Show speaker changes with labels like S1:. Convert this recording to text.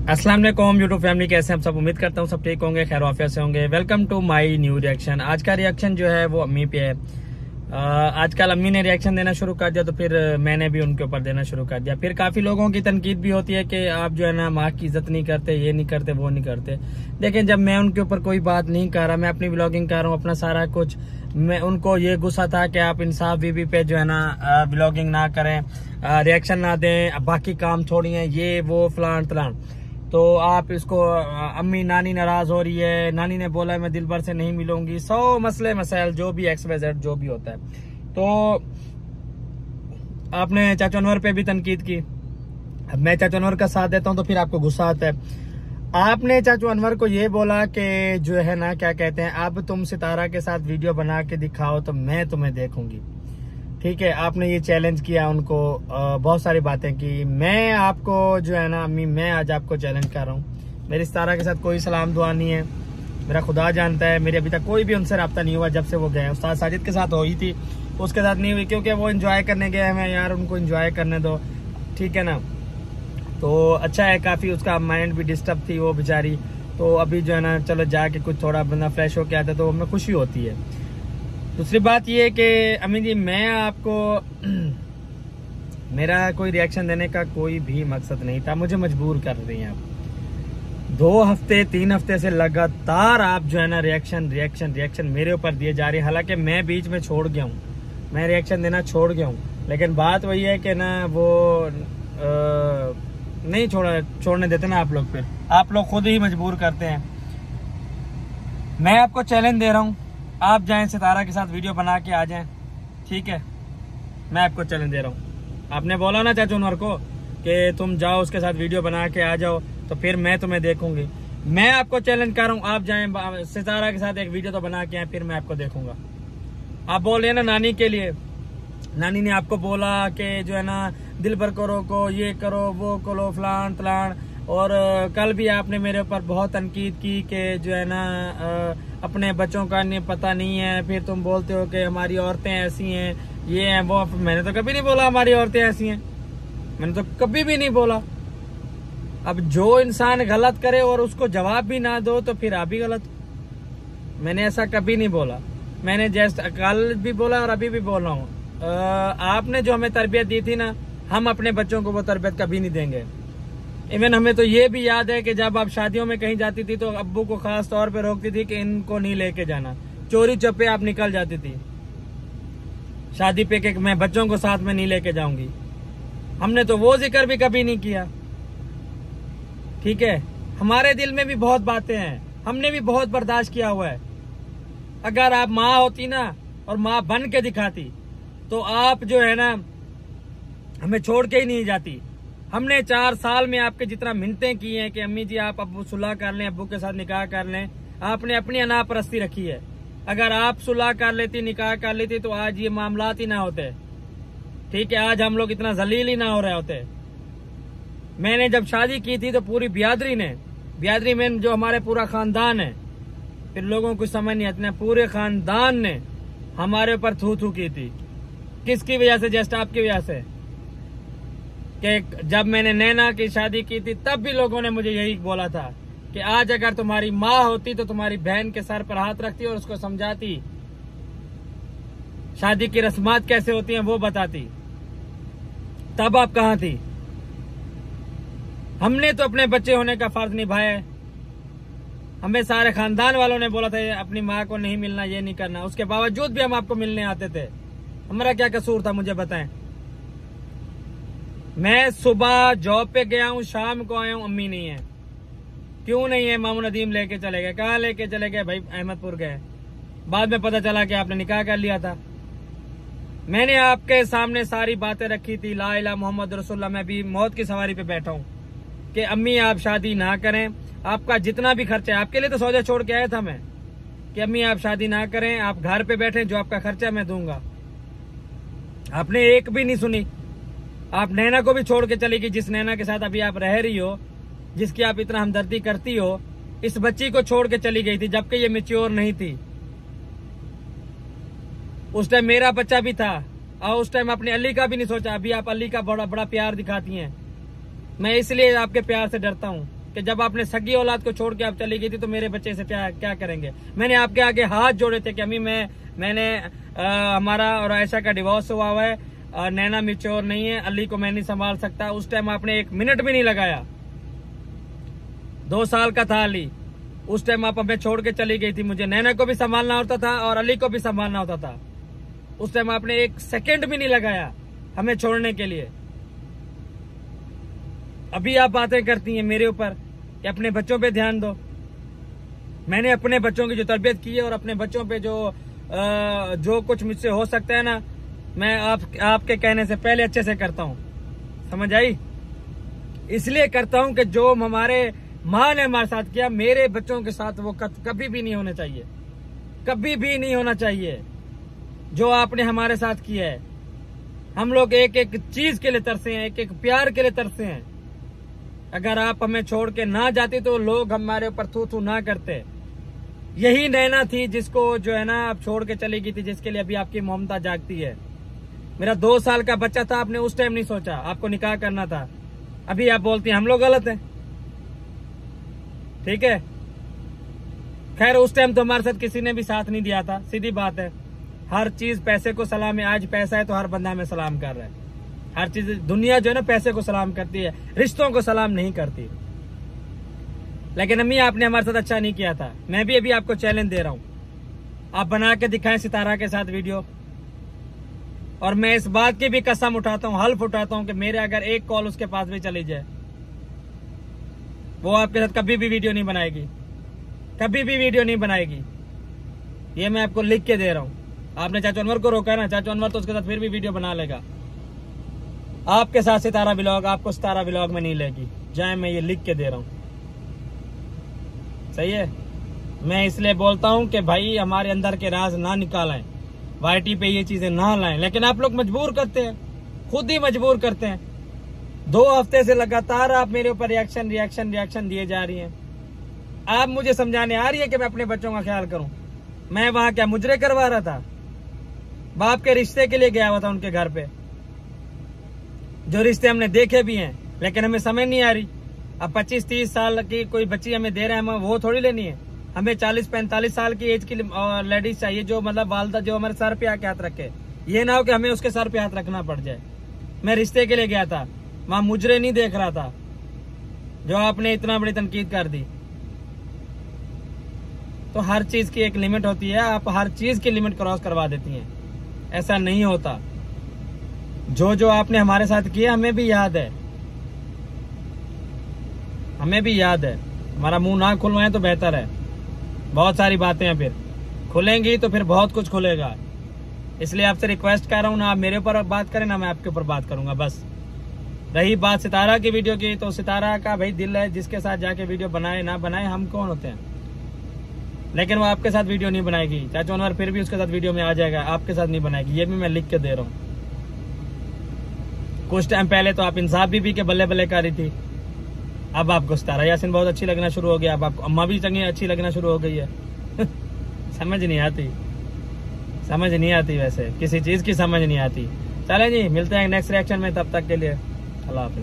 S1: वालेकुम YouTube family कैसे हम सब? उम्मीद करता हूँ सब ठीक होंगे, खैर वाफिया से होंगे। Welcome to my new reaction आज का रिएक्शन जो है, वो अम्मी पे है। आजकल अम्मी ने रिएक्शन देना शुरू कर दिया तो फिर मैंने भी उनके ऊपर देना शुरू कर दिया। फिर काफ़ी लोगों की तनकीद भी होती है कि आप जो है ना, माँ की इज़्ज़त नहीं करते, ये नहीं करते, वो नहीं करते। लेकिन जब मैं उनके ऊपर कोई बात नहीं कर रहा, मैं अपनी ब्लॉगिंग कर रहा हूँ, अपना सारा कुछ, मैं उनको ये गुस्सा था कि आप इंसाफ बीबी पे जो है ना ब्लॉगिंग ना करें रिएक्शन ना दें बाकी काम छोड़िए ये, वो, फलान, तलान। तो आप इसको अम्मी, नानी नाराज़ हो रही है। नानी ने बोला, मैं दिल भर से नहीं मिलूँगी। सौ मसले, मसाइल, जो भी एक्स वाई जेड जो भी होता है। तो आपने चाचा अनवर पे भी तनकीद की। अब मैं चाचा अनवर का साथ देता हूँ तो फिर आपको गुस्सा आता है। आपने चाचू अनवर को ये बोला कि जो है ना, क्या कहते हैं, अब तुम सितारा के साथ वीडियो बना के दिखाओ तो मैं तुम्हें देखूँगी। ठीक है, आपने ये चैलेंज किया उनको बहुत सारी बातें की। मैं आपको जो है ना, अम्मी, मैं आज आपको चैलेंज कर रहा हूँ। मेरी सितारा के साथ कोई सलाम दुआ नहीं है। मेरा खुदा जानता है, मेरे अभी तक कोई भी उनसे रब्ता नहीं हुआ जब से वो गए उस्ताद साजिद के साथ हुई थी, उसके साथ नहीं हुई, क्योंकि वो इन्जॉय करने गए हैं। यार, उनको इन्जॉय करने दो। ठीक है ना? तो अच्छा है, काफ़ी उसका माइंड भी डिस्टर्ब थी वो बेचारी। तो अभी जो है ना, चलो जाके कुछ थोड़ा बंदा फ्रेश होके आता तो हमें खुशी होती है। दूसरी बात ये कि अमीन जी मैं आपको मेरा कोई रिएक्शन देने का कोई भी मकसद नहीं था। मुझे मजबूर कर रही हैं आप। दो हफ़्ते तीन हफ़्ते से लगातार आप जो है ना रिएक्शन रिएक्शन रिएक्शन मेरे ऊपर दिए जा रही है। हालाँकि मैं बीच में छोड़ गया हूँ। मैं रिएक्शन देना छोड़ गया हूँ। लेकिन बात वही है कि ना वो आ, नहीं छोड़ा छोड़ने देते ना आप लोग फिर। आप लोग खुद ही मजबूर करते हैं। मैं आपको चैलेंज दे रहा हूँ। आप जाएँ सितारा के साथ वीडियो बना के आ जाएँ। ठीक है? मैं आपको चैलेंज दे रहा हूँ। आपने बोला ना चाचू उनवर को कि तुम जाओ उसके साथ वीडियो बना के आ जाओ तो फिर मैं तुम्हें देखूँगी। मैं आपको चैलेंज कर रहा हूँ, आप जाएँ सितारा के साथ एक वीडियो तो बना के आए, फिर मैं आपको देखूँगा। आप बोल रहे ना नानी के लिए। नानी ने आपको बोला कि जो है ना, दिल भर करो को, ये करो, वो करो, फलान, तलान। और कल भी आपने मेरे ऊपर बहुत तनकीद की कि जो है ना अपने बच्चों का नहीं, पता नहीं है, फिर तुम बोलते हो कि हमारी औरतें ऐसी हैं, ये हैं, वो, मैंने तो कभी नहीं बोला हमारी औरतें ऐसी हैं। मैंने तो कभी भी नहीं बोला। अब जो इंसान गलत करे और उसको जवाब भी ना दो तो फिर आप भी गलत। मैंने ऐसा कभी नहीं बोला। मैंने जैसे, कल भी बोला और अभी भी बोल रहा हूँ। आपने जो हमें तरबियत दी थी ना, हम अपने बच्चों को वो तरबियत कभी नहीं देंगे। इवन हमें तो ये भी याद है कि जब आप शादियों में कहीं जाती थी तो अब्बू को खास तौर पे रोकती थी कि इनको नहीं लेके जाना। चोरी चप्पे आप निकल जाती थी। शादी पे के मैं बच्चों को साथ में नहीं लेके जाऊँगी। हमने तो वो ज़िक्र भी कभी नहीं किया। ठीक है? हमारे दिल में भी बहुत बातें हैं। हमने भी बहुत बर्दाश्त किया हुआ है। अगर आप माँ होती ना और माँ बन के दिखाती तो आप जो है ना, हमें छोड़ के ही नहीं जाती। हमने चार साल में आपके जितना मिनतें की हैं कि अम्मी जी, आप अबू सुलह कर लें, अबू के साथ निकाह कर लें, आपने अपनी अनापरस्ती रखी है। अगर आप सुलह कर लेती, निकाह कर लेती तो आज ये मामला ही ना होते। ठीक है, आज हम लोग इतना जलील ही ना हो रहे होते। मैंने जब शादी की थी तो पूरी बियादरी ने, बियादरी में जो हमारे पूरा खानदान है, फिर लोगों को समझ नहीं आती पूरे खानदान ने हमारे ऊपर थू थू की थी। किसकी वजह से? जस्ट आपकी वजह से। कि जब मैंने नैना की शादी की थी, तब भी लोगों ने मुझे यही बोला था कि आज अगर तुम्हारी माँ होती तो तुम्हारी बहन के सर पर हाथ रखती और उसको समझाती। शादी की रस्मात कैसे होती हैं वो बताती। तब आप कहा थी? हमने तो अपने बच्चे होने का फ़र्ज़ निभाया हमें सारे खानदान वालों ने बोला था अपनी माँ को नहीं मिलना, ये नहीं करना। उसके बावजूद भी हम आपको मिलने आते थे। हमारा क्या कसूर था, मुझे बताएँ? मैं सुबह जॉब पे गया हूँ, शाम को आया हूँ, अम्मी नहीं है। क्यों नहीं है? मामू नदीम लेके चले गए। कहा लेके चले गए? भाई, अहमदपुर गए। बाद में पता चला कि आपने निकाह कर लिया था। मैंने आपके सामने सारी बातें रखी थी। ला इला मोहम्मद रसुल्ला मैं भी मौत की सवारी पे बैठा हूँ कि अम्मी, आप शादी ना करें। आपका जितना भी खर्चा है, आपके लिए तो सौदा छोड़ के आया था मैं कि अम्मी, आप शादी ना करें। आप घर पे बैठे जो आपका खर्चा मैं दूँगा। आपने एक भी नहीं सुनी। आप नैना को भी छोड़ के चली गई जिस नैना के साथ अभी आप रह रही हो जिसकी आप इतना हमदर्दी करती हो इस बच्ची को छोड़ के चली गई थी जबकि ये मेच्योर नहीं थी। उस टाइम मेरा बच्चा भी था और उस टाइम अपने अली का भी नहीं सोचा अभी आप अली का बड़ा बड़ा प्यार दिखाती हैं। मैं इसलिए आपके प्यार से डरता हूँ कि जब आपने सगी औलाद को छोड़ के आप चली गई थी तो मेरे बच्चे से क्या क्या करेंगे? मैंने आपके आगे हाथ जोड़े थे कि अम्मी मैं मैंने आ, हमारा और ऐसा का डिवोर्स हुआ हुआ है। नैना मिच्योर नहीं है अली को मैं नहीं संभाल सकता उस टाइम आपने एक मिनट भी नहीं लगाया। दो साल का था अली। उस टाइम आप हमें छोड़ के चली गई थी मुझे नैना को भी संभालना होता था और अली को भी संभालना होता था। उस टाइम आपने एक सेकंड भी नहीं लगाया हमें छोड़ने के लिए। अभी आप बातें करती हैं मेरे ऊपर कि अपने बच्चों पे ध्यान दो। मैंने अपने बच्चों की जो तरबियत की है और अपने बच्चों पे जो आ, जो कुछ मुझसे हो सकता है ना मैं आप, आपके कहने से पहले अच्छे से करता हूँ। समझ आई? इसलिए करता हूँ कि जो हमारे माँ ने हमारे साथ किया, मेरे बच्चों के साथ वो कभी भी नहीं होना चाहिए। कभी भी नहीं होना चाहिए। जो आपने हमारे साथ किया है। हम लोग एक एक चीज़ के लिए तरसे हैं एक एक प्यार के लिए तरसे हैं। अगर आप हमें छोड़ के ना जाते तो लोग हमारे ऊपर थू थू ना करते। यही नैना थी जिसको जो है ना आप छोड़ के चली गई थी, जिसके लिए अभी आपकी ममता जागती है। मेरा दो साल का बच्चा था, आपने उस टाइम नहीं सोचा। आपको निकाह करना था। अभी आप बोलती हैं, हम लोग गलत हैं। ठीक है? खैर, उस टाइम तो हमारे साथ किसी ने भी साथ नहीं दिया था। सीधी बात है। हर चीज़ पैसे को सलाम है। आज पैसा है तो हर बंदा हमें सलाम कर रहा है। हर चीज़, दुनिया जो है ना, पैसे को सलाम करती है। रिश्तों को सलाम नहीं करती। लेकिन अम्मी, आपने हमारे साथ अच्छा नहीं किया था। मैं भी अभी आपको चैलेंज दे रहा हूँ। आप बना के दिखाएँ सितारा के साथ वीडियो। और मैं इस बात की भी कसम उठाता हूँ, हल्फ उठाता हूँ कि मेरे अगर एक कॉल उसके पास भी चली जाए, वो आपके साथ कभी भी वीडियो नहीं बनाएगी। कभी भी वीडियो नहीं बनाएगी। ये मैं आपको लिख के दे रहा हूँ। आपने चाचू अनवर को रोका ना? चाचू अनवर तो उसके साथ फिर भी वीडियो बना लेगा। आपके साथ सितारा ब्लॉग, आपको सितारा ब्लॉग में नहीं लेगी। जाए, मैं ये लिख के दे रहा हूँ। सही है? मैं इसलिए बोलता हूँ कि भाई, हमारे अंदर के राज ना निकालें। वाईटी पे ये चीज़ें ना लाएँ। लेकिन आप लोग मजबूर करते हैं। खुद ही मजबूर करते हैं। दो हफ़्ते से लगातार आप मेरे ऊपर रिएक्शन रिएक्शन रिएक्शन दिए जा रही हैं। आप मुझे समझाने आ रही है कि मैं अपने बच्चों का ख्याल करूँ। मैं वहाँ क्या मुजरे करवा रहा था? बाप के रिश्ते के लिए गया हुआ था उनके घर पे। जो रिश्ते हमने देखे भी हैं, लेकिन हमें समझ नहीं आ रही। अब 25-30 साल की कोई बच्ची हमें दे रहे हैं, हमें वो थोड़ी लेनी है। हमें 40-45 साल की एज की लेडीज़ चाहिए जो मतलब वालदा जो हमारे सर पे आके हाथ रखे। ये ना हो कि हमें उसके सर पे हाथ रखना पड़ जाए। मैं रिश्ते के लिए गया था। वहाँ मुजरे नहीं देख रहा था, जो आपने इतना बड़ी तनकीद कर दी। तो हर चीज़ की एक लिमिट होती है। आप हर चीज़ की लिमिट क्रॉस करवा देती हैं। ऐसा नहीं होता। जो जो आपने हमारे साथ किया, हमें भी याद है। हमें भी याद है। हमारा मुँह ना खुलवाए तो बेहतर है। बहुत सारी बातें हैं फिर। खुलेंगी तो फिर बहुत कुछ खुलेगा। इसलिए आपसे रिक्वेस्ट कर रहा हूँ, ना आप मेरे ऊपर बात करें, ना मैं आपके ऊपर बात करूँगा, बस। रही बात सितारा की वीडियो की तो सितारा का भाई दिल है, जिसके साथ जाके वीडियो बनाए, ना बनाए, हम कौन होते हैं? लेकिन वो आपके साथ वीडियो नहीं बनाएगी। चाचा अनवर फिर भी उसके साथ वीडियो में आ जाएगा, आपके साथ नहीं बनाएगी, ये भी मैं लिख के दे रहा हूँ। कुछ टाइम पहले तो आप इंसाफ भी पी के बल्ले बल्ले कर रही थी। अब आपको सतारा यासिन बहुत अच्छी लगना शुरू हो गया। अब आपको अम्मा भी चंगी अच्छी लगना शुरू हो गई है। समझ नहीं आती। समझ नहीं आती वैसे। किसी चीज़ की समझ नहीं आती। चले जी, मिलते हैं नेक्स्ट रिएक्शन में, तब तक के लिए। अल्लाह हाफिज।